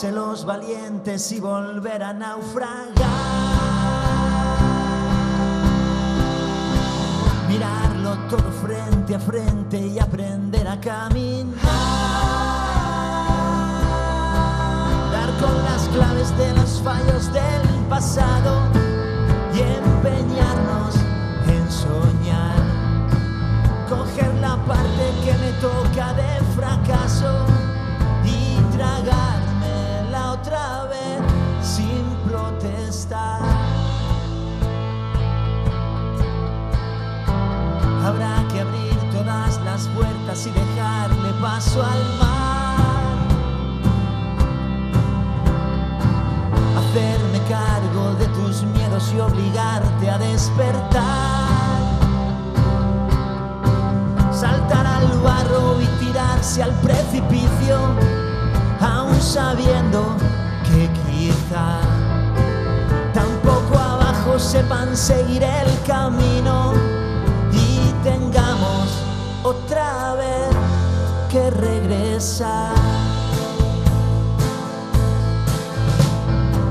los valientes y volver a naufragar. Mirarlo todo frente a frente y aprender a caminar. Dar con las claves de los fallos del pasado y empeñarnos en soñar. Coger la parte que me toca de al mar. Hacerme cargo de tus miedos y obligarte a despertar. Saltar al barro y tirarse al precipicio, aún sabiendo que quizá tampoco abajo sepan seguir el camino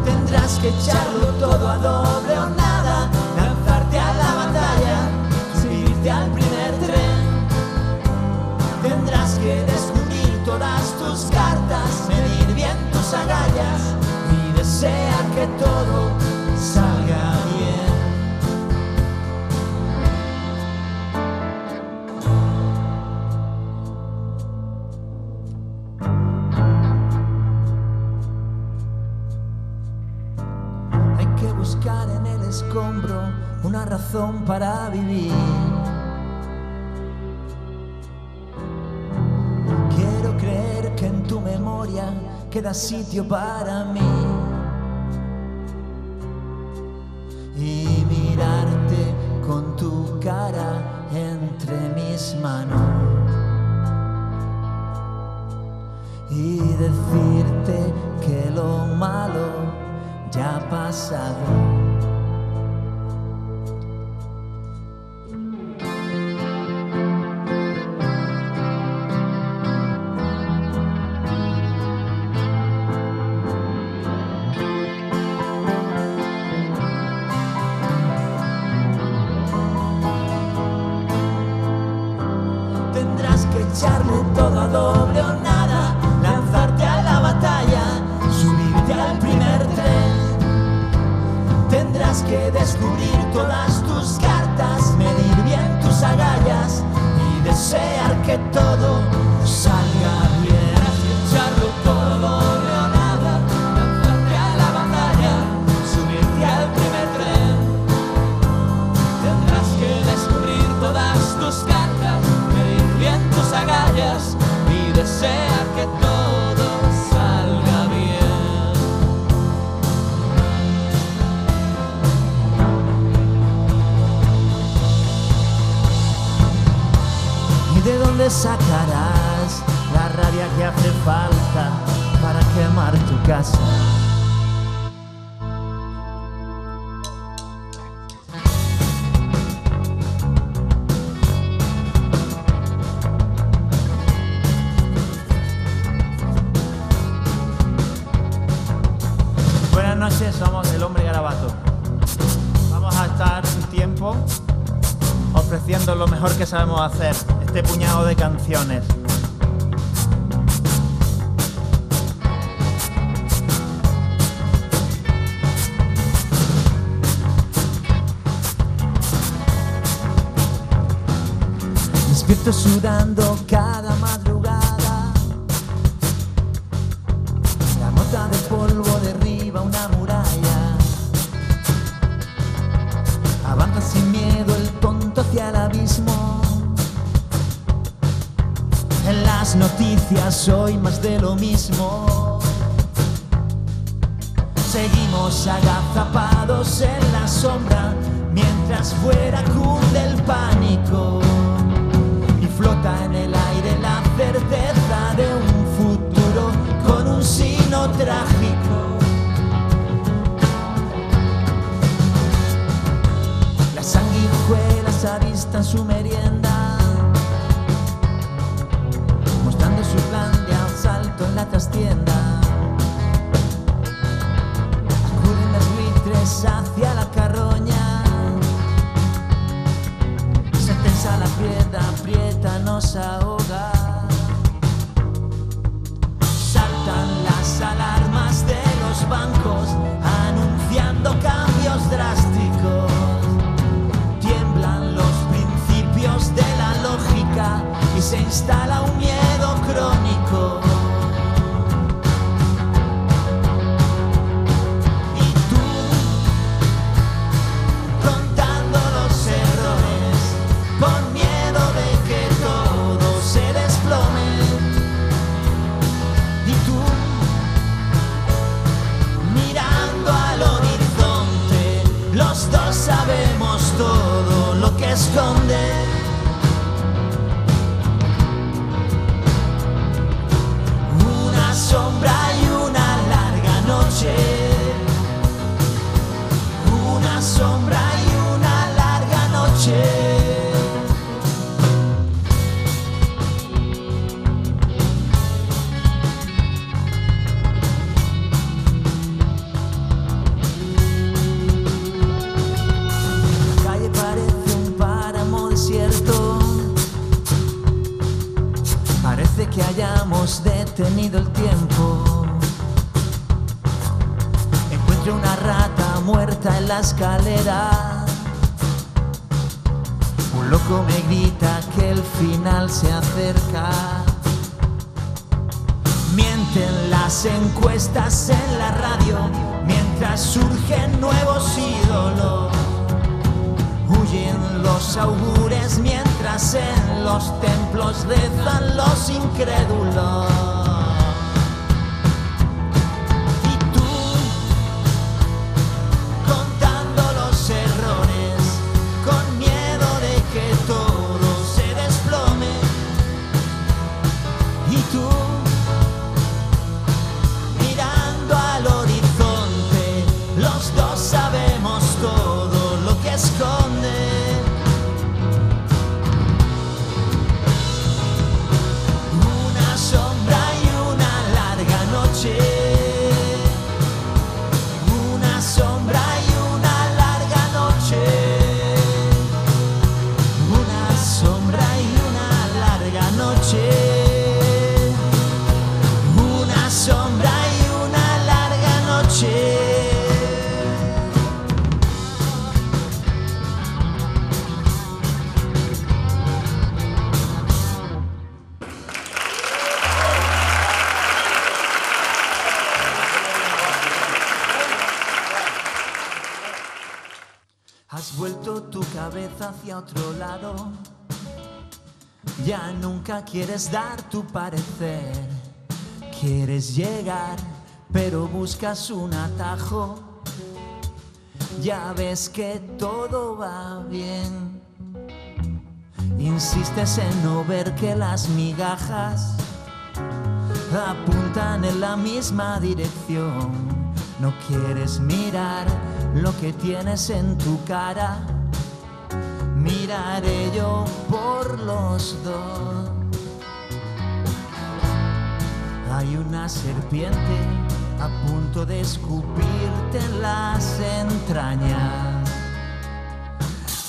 Tendrás que echarlo todo a doble o para vivir. Quiero creer que en tu memoria queda sitio para mí. Y mirarte con tu cara entre mis manos. Y decirte que lo malo ya ha pasado. Ofreciendo lo mejor que sabemos hacer, este puñado de canciones. Despierto sudando cada madrugada. Abismo. En las noticias hoy más de lo mismo. Seguimos agazapados en la sombra mientras fuera cunde el pánico y flota en el aire la certeza detenido el tiempo. Encuentro una rata muerta en la escalera. Un loco me grita que el final se acerca. Mienten las encuestas en la radio mientras surgen nuevos ídolos. Huyen los augures mientras en los templos rezan los incrédulos. Has vuelto tu cabeza hacia otro lado. Ya nunca quieres dar tu parecer. Quieres llegar, pero buscas un atajo. Ya ves que todo va bien. Insistes en no ver que las migajas apuntan en la misma dirección. No quieres mirar lo que tienes en tu cara. Miraré yo por los dos. Hay una serpiente a punto de escupirte las entrañas.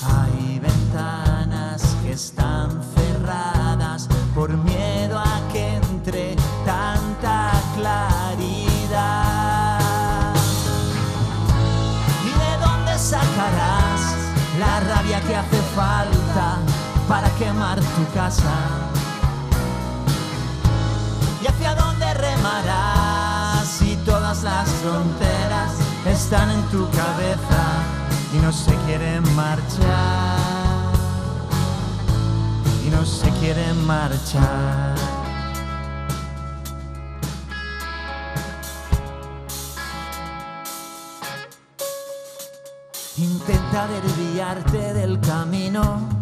Hay ventanas que están cerradas por miedo quemar tu casa? ¿Y hacia dónde remarás si todas las fronteras están en tu cabeza y no se quieren marchar? Y no se quieren marchar. Intenta desviarte del camino.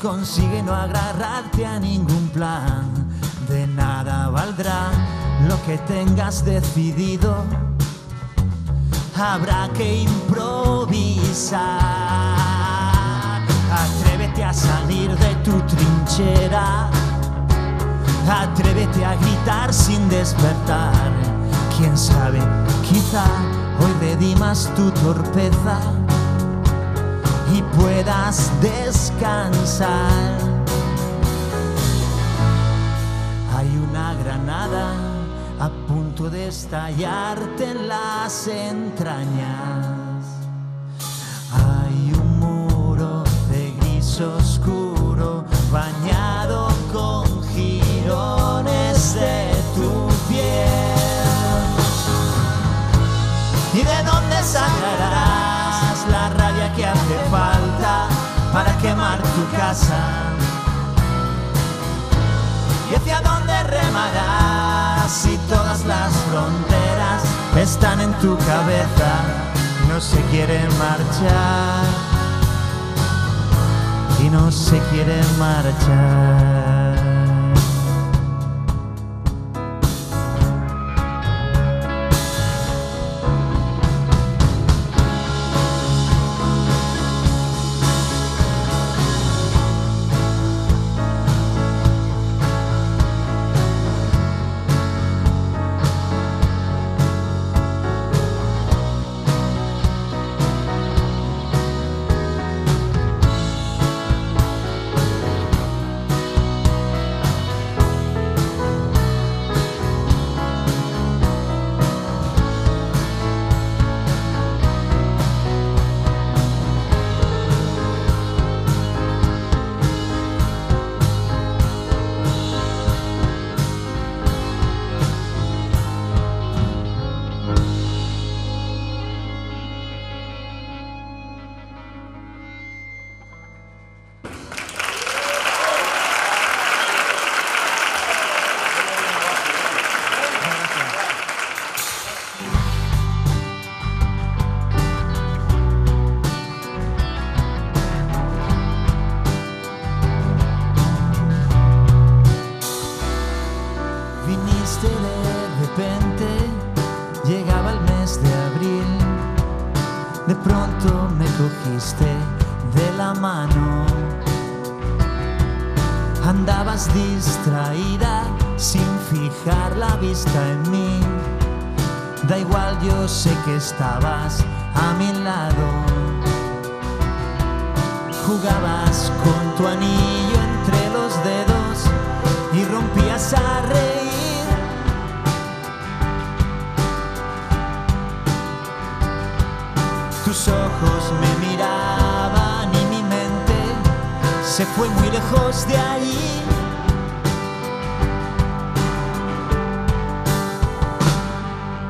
Consigue no agarrarte a ningún plan. De nada valdrá lo que tengas decidido. Habrá que improvisar. Atrévete a salir de tu trinchera. Atrévete a gritar sin despertar. Quién sabe, quizá hoy redimas tu torpeza y puedas descansar. Hay una granada a punto de estallarte en las entrañas. Hay un muro de gris oscuro bañado con jirones de tu piel. ¿Y de dónde sacarás? Casa? ¿Y hacia dónde remarás si todas las fronteras están en tu cabeza? No se quiere marchar y no se quiere marchar. Pronto me cogiste de la mano. Andabas distraída sin fijar la vista en mí. Da igual, yo sé que estabas a mi lado. Jugabas con tu anillo entre los dedos y rompías a Tus ojos me miraban y mi mente se fue muy lejos de ahí.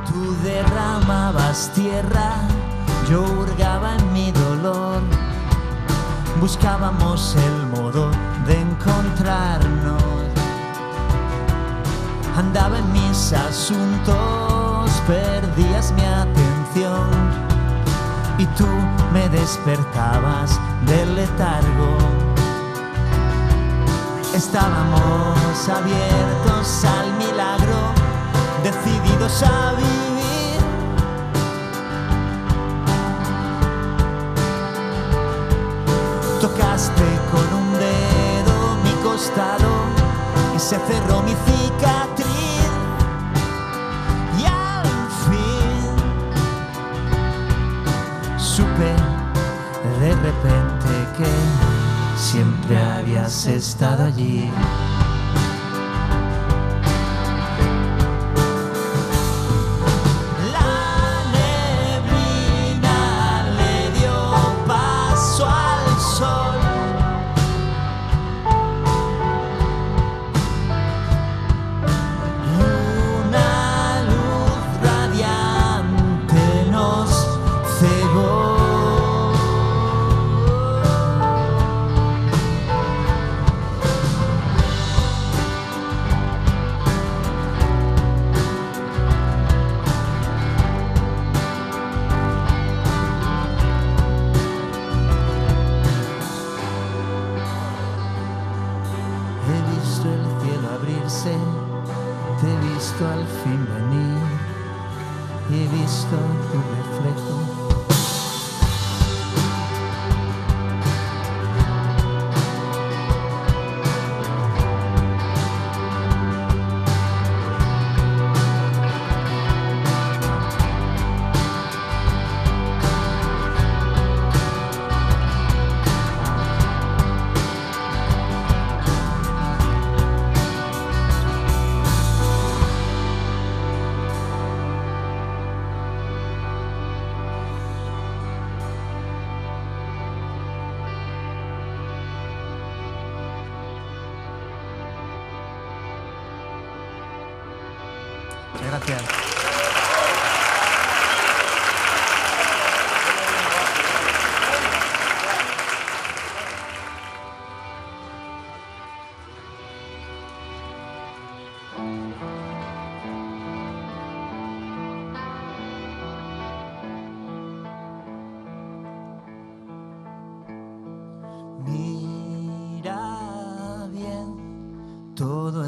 Tú derramabas tierra, yo hurgaba en mi dolor. Buscábamos el modo de encontrarnos. Andaba en mis asuntos, perdías mi atención y tú me despertabas del letargo. Estábamos abiertos al milagro, decididos a vivir. Tocaste con un dedo mi costado y se cerró mi cicatriz. Siempre habías estado allí.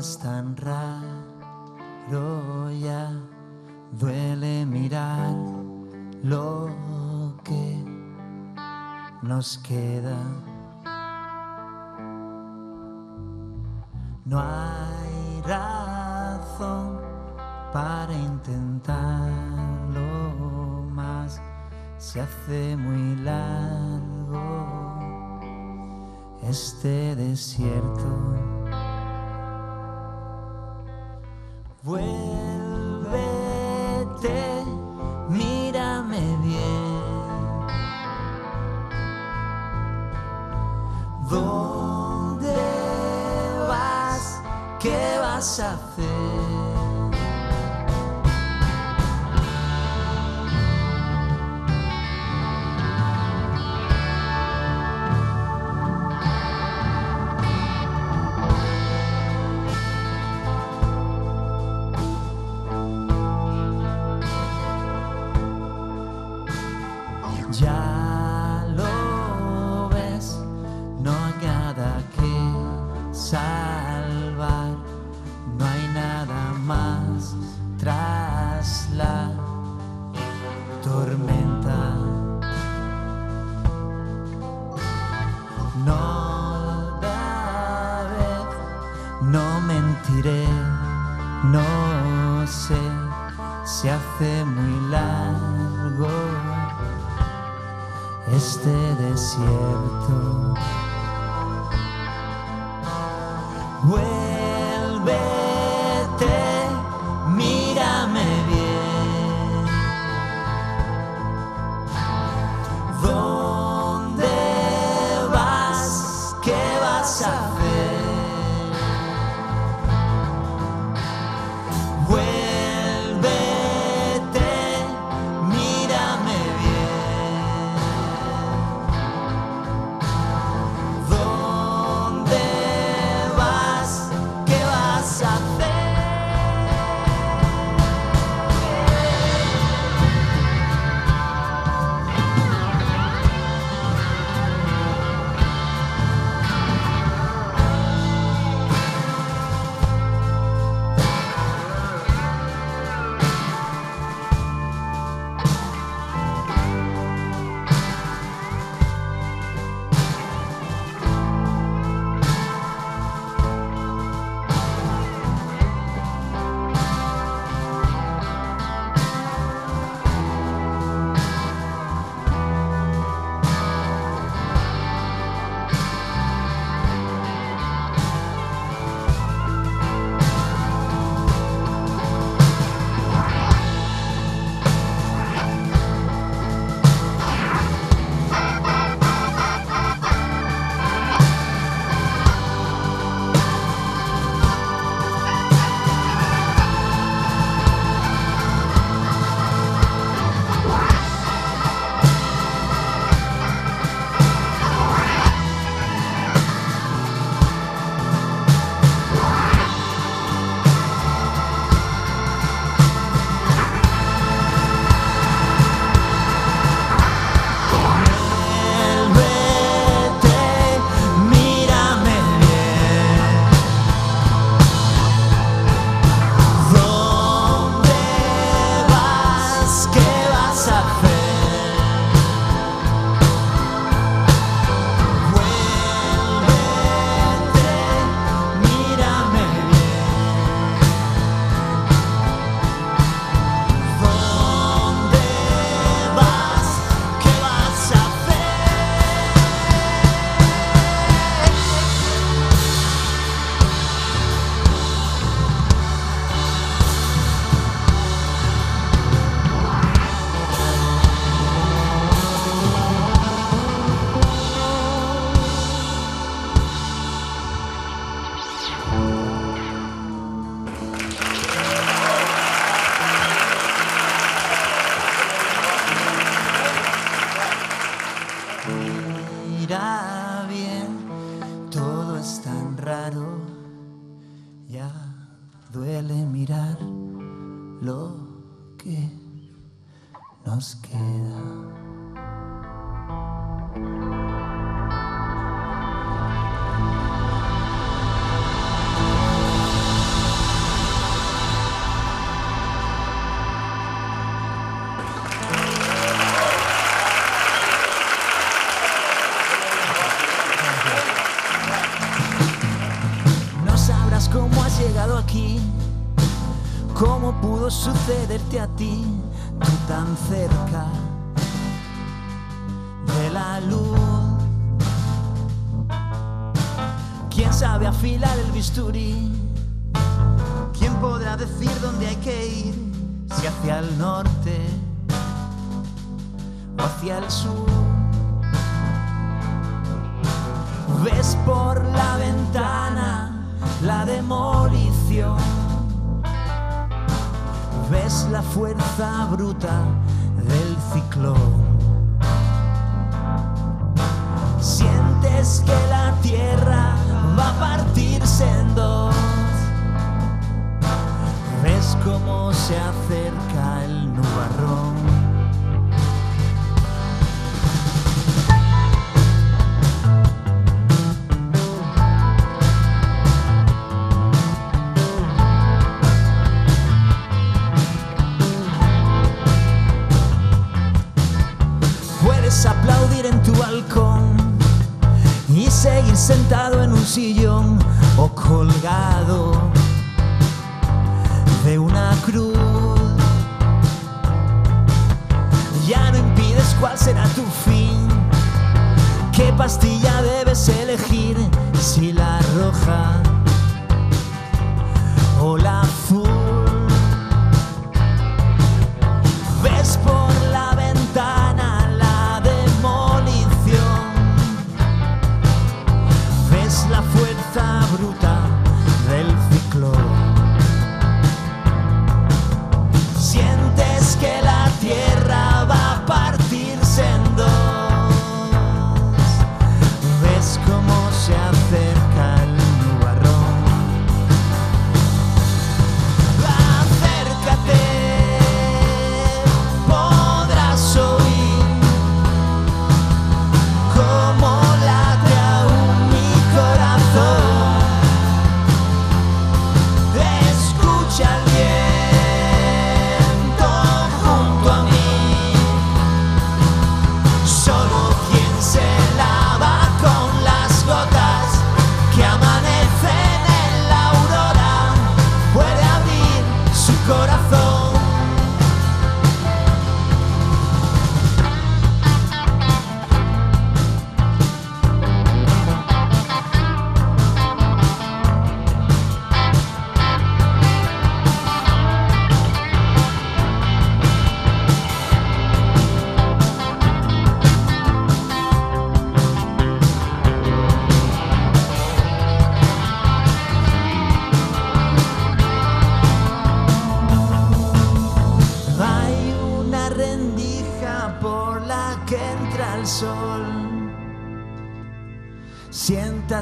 es tan raro ya, duele mirar lo que nos queda. No que nos queda. Pudo sucederte a ti, tú tan cerca de la luz. ¿Quién sabe afilar el bisturí? ¿Quién podrá decir dónde hay que ir? Si hacia el norte o hacia el sur. Ves por la ventana la demolición. Ves la fuerza bruta del ciclón. Sientes que la tierra va a partirse en dos. Ves cómo se acerca el sentado en un sillón o colgado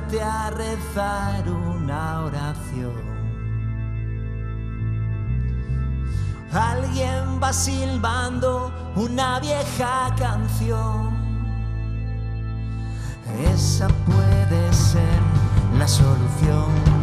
Siéntate a rezar una oración. Alguien va silbando una vieja canción. Esa puede ser la solución.